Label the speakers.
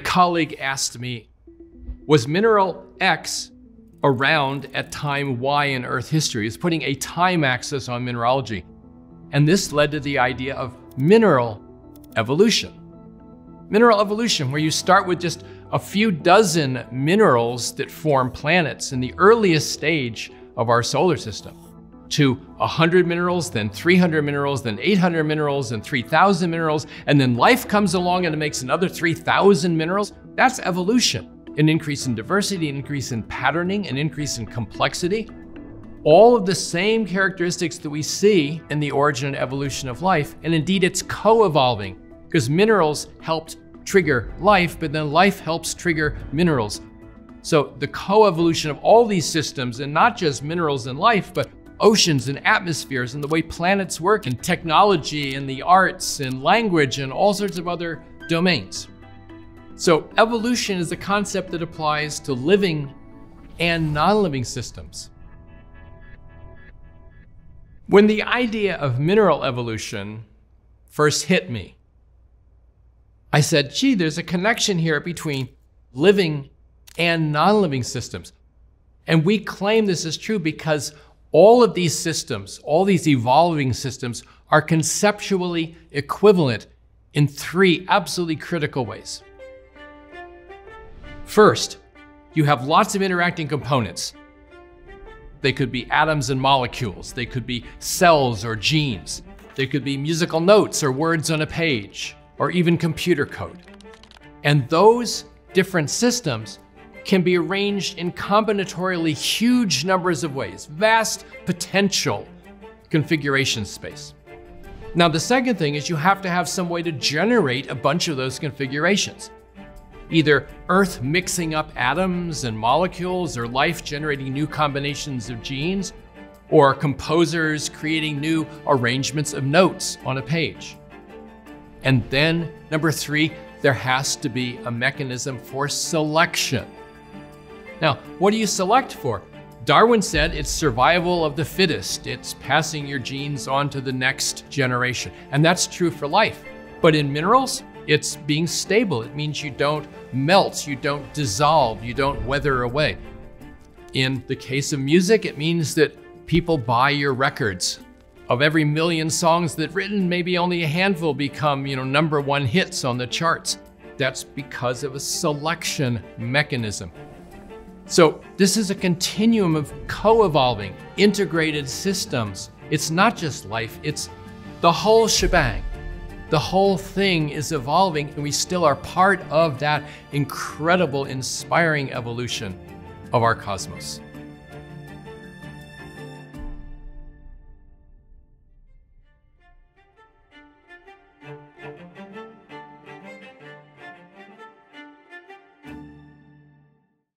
Speaker 1: colleague asked me, was mineral X around at time Y in Earth history? Is putting a time axis on mineralogy. And this led to the idea of mineral evolution. Mineral evolution, where you start with just a few dozen minerals that form planets in the earliest stage of our solar system to 100 minerals, then 300 minerals, then 800 minerals, then 3,000 minerals, and then life comes along and it makes another 3,000 minerals. That's evolution. An increase in diversity, an increase in patterning, an increase in complexity. All of the same characteristics that we see in the origin and evolution of life, and indeed it's co-evolving because minerals helped trigger life, but then life helps trigger minerals. So the co-evolution of all these systems, and not just minerals and life, but oceans and atmospheres and the way planets work and technology and the arts and language and all sorts of other domains. So evolution is a concept that applies to living and non-living systems. When the idea of mineral evolution first hit me, I said, gee, there's a connection here between living and non-living systems. And we claim this is true because all of these systems, all these evolving systems, are conceptually equivalent in three absolutely critical ways. First, you have lots of interacting components. They could be atoms and molecules, they could be cells or genes, they could be musical notes or words on a page, or even computer code. And those different systems can be arranged in combinatorially huge numbers of ways, vast potential configuration space. Now, the second thing is you have to have some way to generate a bunch of those configurations. Either Earth mixing up atoms and molecules, or life generating new combinations of genes, or composers creating new arrangements of notes on a page. And then, number three, there has to be a mechanism for selection. Now, what do you select for? Darwin said it's survival of the fittest. It's passing your genes on to the next generation. And that's true for life. But in minerals, it's being stable. It means you don't melt, you don't dissolve, you don't weather away. In the case of music, it means that people buy your records. Of every million songs that written, maybe only a handful become, you know, number one hits on the charts. That's because of a selection mechanism. So this is a continuum of co-evolving, integrated systems. It's not just life, it's the whole shebang. The whole thing is evolving and we still are part of that incredible, inspiring evolution of our cosmos.